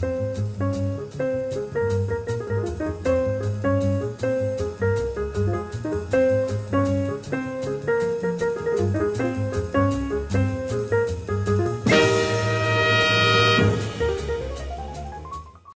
Bye.